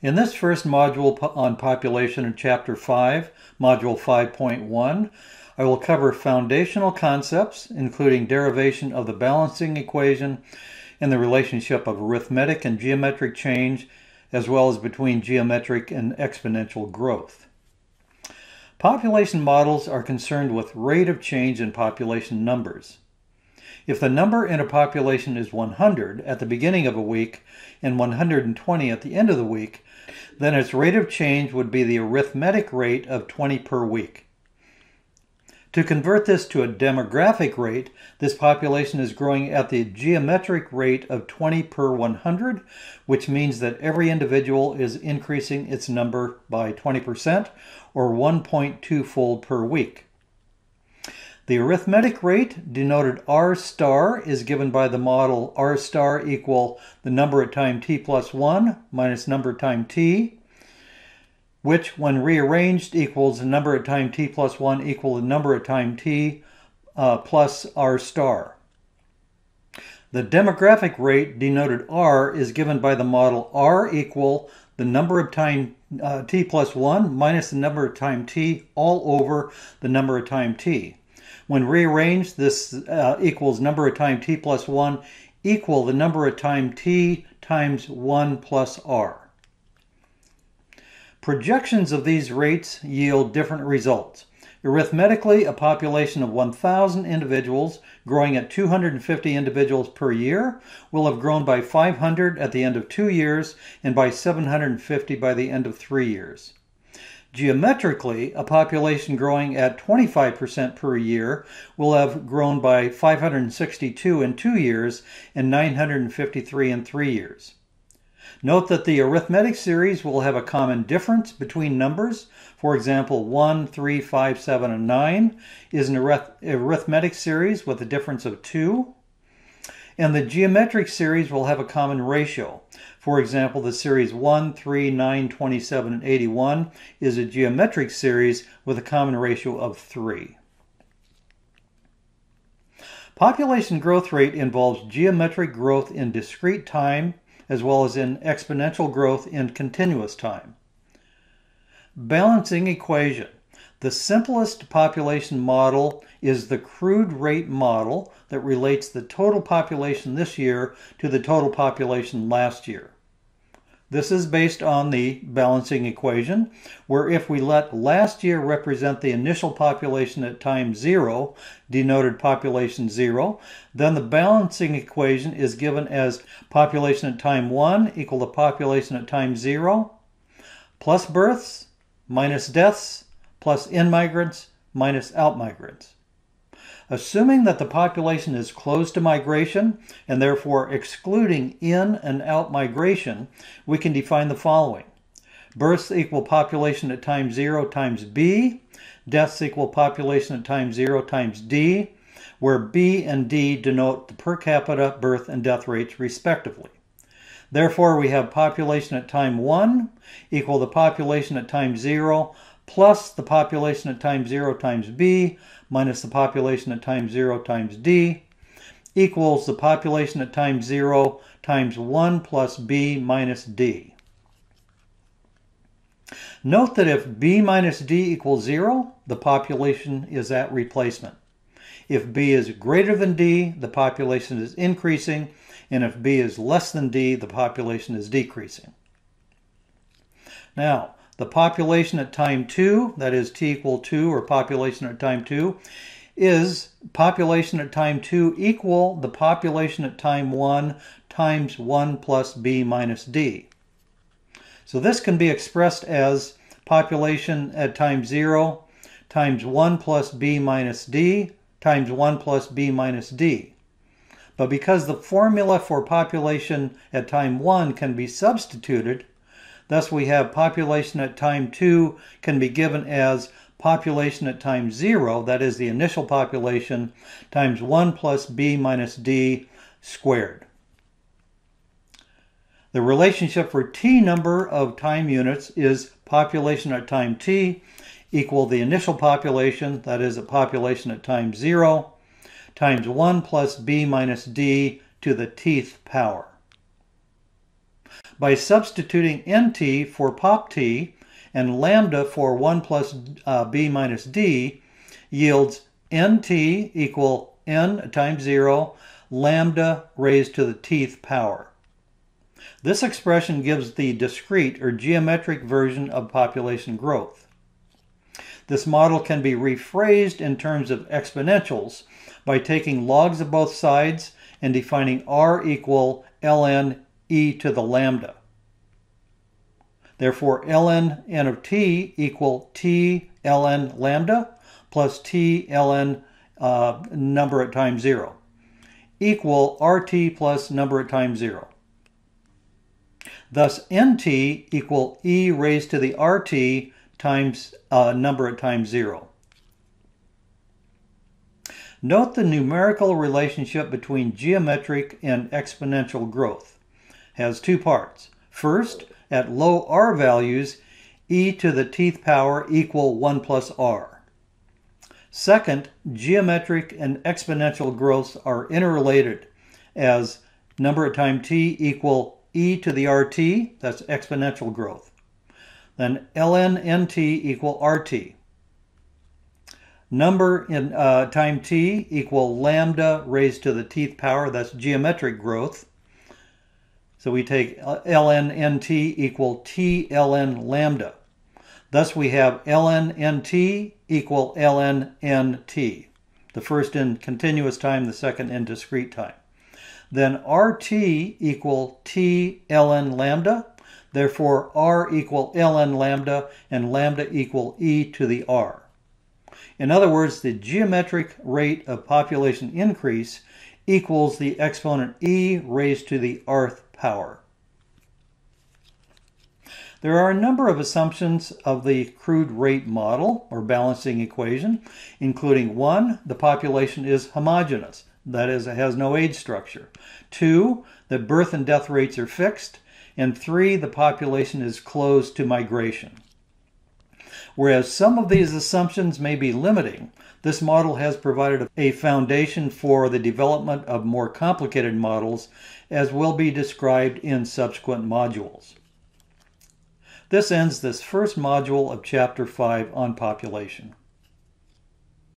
In this first module on population in Chapter 5, Module 5.1, I will cover foundational concepts, including derivation of the balancing equation and the relationship of arithmetic and geometric change, as well as between geometric and exponential growth. Population models are concerned with rate of change in population numbers. If the number in a population is 100 at the beginning of a week and 120 at the end of the week, then its rate of change would be the arithmetic rate of 20 per week. To convert this to a demographic rate, this population is growing at the geometric rate of 20 per 100, which means that every individual is increasing its number by 20% or 1.2 fold per week. The arithmetic rate, denoted r star, is given by the model r star equal the number at time t plus 1 minus number at time t, which when rearranged equals the number at time t plus 1 equal the number at time t uh, plus r star. The demographic rate, denoted r, is given by the model r equal the number of time uh, t plus 1 minus the number of time t all over the number of time t. When rearranged, this uh, equals number of time t plus 1 equal the number of time t times 1 plus r. Projections of these rates yield different results. Arithmetically, a population of 1,000 individuals growing at 250 individuals per year will have grown by 500 at the end of two years and by 750 by the end of three years. Geometrically, a population growing at 25% per year will have grown by 562 in two years and 953 in three years. Note that the arithmetic series will have a common difference between numbers. For example, 1, 3, 5, 7, and 9 is an arith arithmetic series with a difference of 2. And the geometric series will have a common ratio. For example, the series 1, 3, 9, 27, and 81 is a geometric series with a common ratio of 3. Population growth rate involves geometric growth in discrete time as well as in exponential growth in continuous time. Balancing equation. The simplest population model is the crude rate model that relates the total population this year to the total population last year. This is based on the balancing equation, where if we let last year represent the initial population at time zero, denoted population zero, then the balancing equation is given as population at time one equal to population at time zero, plus births, minus deaths, plus in-migrants, minus out-migrants. Assuming that the population is closed to migration and therefore excluding in and out migration, we can define the following. Births equal population at time 0 times B. Deaths equal population at time 0 times D, where B and D denote the per capita birth and death rates respectively. Therefore, we have population at time 1 equal the population at time 0 plus the population at time 0 times B minus the population at time 0 times d equals the population at time 0 times 1 plus b minus d. Note that if b minus d equals 0, the population is at replacement. If b is greater than d, the population is increasing, and if b is less than d, the population is decreasing. Now, the population at time 2, that is t equal 2, or population at time 2, is population at time 2 equal the population at time 1 times 1 plus b minus d. So this can be expressed as population at time 0 times 1 plus b minus d times 1 plus b minus d. But because the formula for population at time 1 can be substituted, Thus, we have population at time 2 can be given as population at time 0, that is the initial population, times 1 plus b minus d squared. The relationship for t number of time units is population at time t equal the initial population, that is a population at time 0, times 1 plus b minus d to the tth power. By substituting nt for pop t and lambda for 1 plus uh, b minus d yields nt equal n times 0 lambda raised to the tth power. This expression gives the discrete or geometric version of population growth. This model can be rephrased in terms of exponentials by taking logs of both sides and defining r equal ln e to the lambda. Therefore, ln n of t equal t ln lambda plus t ln uh, number at time 0 equal rt plus number at time 0. Thus, nt equal e raised to the rt times uh, number at time 0. Note the numerical relationship between geometric and exponential growth. Has two parts. First, at low r values, e to the tth power equal 1 plus r. Second, geometric and exponential growths are interrelated as number at time t equal e to the rt, that's exponential growth. Then ln nt equal rt. Number in uh, time t equal lambda raised to the tth power, that's geometric growth. So we take ln nt equal t ln lambda. Thus we have ln nt equal ln nt. The first in continuous time, the second in discrete time. Then rt equal t ln lambda. Therefore, r equal ln lambda and lambda equal e to the r. In other words, the geometric rate of population increase equals the exponent e raised to the rth power. There are a number of assumptions of the crude rate model or balancing equation, including one, the population is homogeneous, that is, it has no age structure. Two, that birth and death rates are fixed. And three, the population is closed to migration. Whereas some of these assumptions may be limiting, this model has provided a foundation for the development of more complicated models, as will be described in subsequent modules. This ends this first module of Chapter 5 on population.